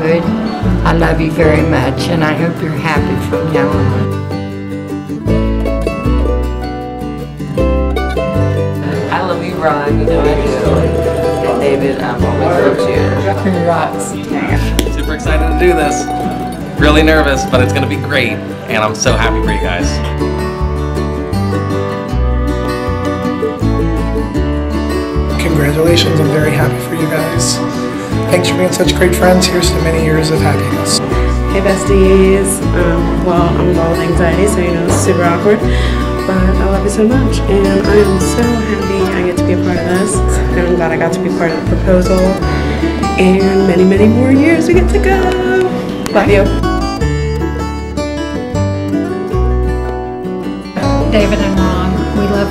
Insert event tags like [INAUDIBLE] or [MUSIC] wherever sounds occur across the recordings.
David, I love you very much, and I hope you're happy from now on. I love you, Ron. You know I do. And David, I'm always loved you. Congrats. Super excited to do this. Really nervous, but it's gonna be great, and I'm so happy for you guys. Congratulations, I'm very happy for you guys. Thanks for being such great friends. Here's to many years of happiness. Hey besties, um, well I'm involved with anxiety so you know it's super awkward but I love you so much and I am so happy I get to be a part of this and I'm glad I got to be part of the proposal and many many more years we get to go. Love you.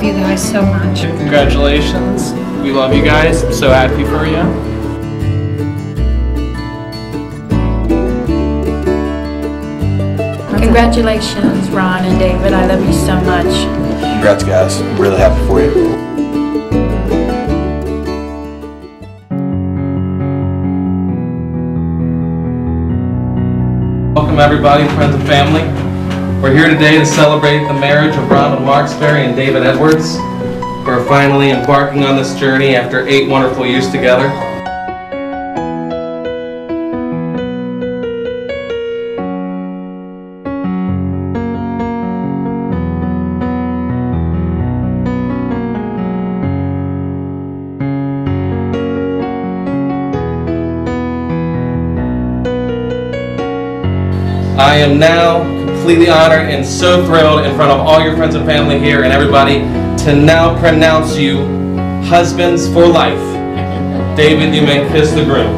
Love you guys so much. Congratulations. We love you guys. I'm so happy for you. Congratulations, Ron and David. I love you so much. Congrats, guys. I'm really happy for you. Welcome everybody, friends and family. We're here today to celebrate the marriage of Ron Marksberry and David Edwards. We're finally embarking on this journey after eight wonderful years together. I am now completely honored and so thrilled in front of all your friends and family here and everybody to now pronounce you husbands for life. David, you may kiss the groom.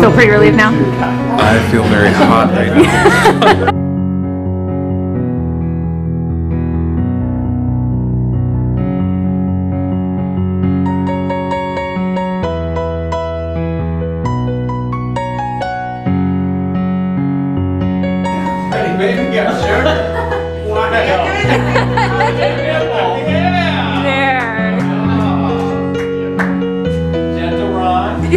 Feel pretty relieved now? I feel very hot right now. [LAUGHS] Baby, [LAUGHS] yeah, sure. Wow. There. Gentle Ron. [LAUGHS]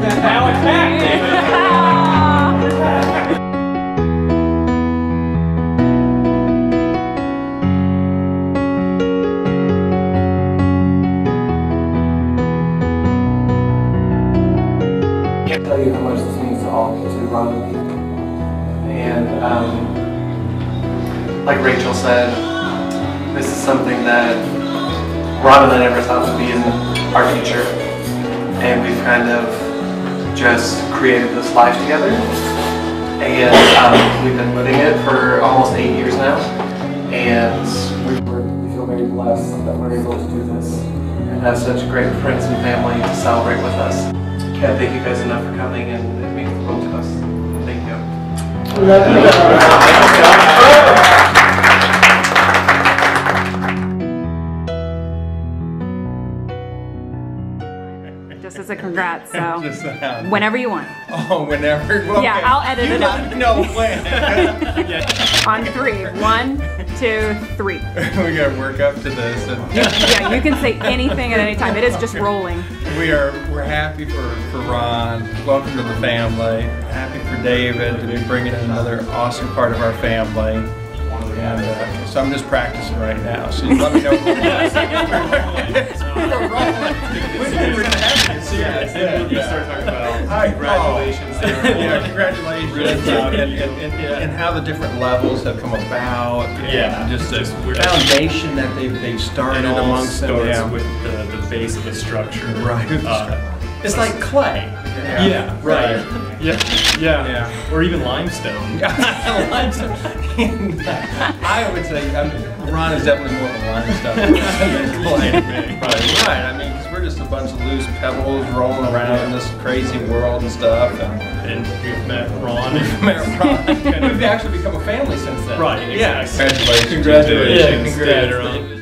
now it's back, David. can't tell you how much this means to all to Ron and me. And um, like Rachel said, this is something that Ron and I never thought would be in our future. And we've kind of just created this life together. And um, we've been living it for almost eight years now. And we, feel very blessed that we're able to do this and have such great friends and family to celebrate with us. Can't thank you guys enough for coming and it Just as a congrats, so [LAUGHS] Just, uh, whenever you want. oh, whenever. well, Yeah. I'll edit You it out. me know. [LAUGHS] On three. One, two, three. [LAUGHS] we gotta work up to this. And Yeah, you can say anything at any time. It is just rolling. We are we're happy for, for Ron. Welcome to the family. Happy for David to be bringing in another awesome part of our family. And uh, so I'm just practicing right now. So let me know. [LAUGHS] yeah, congratulations. Really proud of and, you. and, and, Yeah. and how the different levels have come about. and Yeah. Just the Just foundation that they've, they've started It all amongst them. starts Yeah. with the, the base of the structure. Right. Uh, It's like clay. yeah, right. Yeah, yeah, Yeah. Or even limestone. [LAUGHS] limestone. I would say I mean, Ron is definitely more of a limestone [LAUGHS] than clay. Me. Right, right. I mean, 'cause we're just a bunch of loose pebbles rolling around in this crazy world and stuff. And And we've met Ron. [LAUGHS] We've met Ron. We've actually become a family since then. Right, Yeah. exactly. Congratulations. Congratulations, Yeah, congrats. David.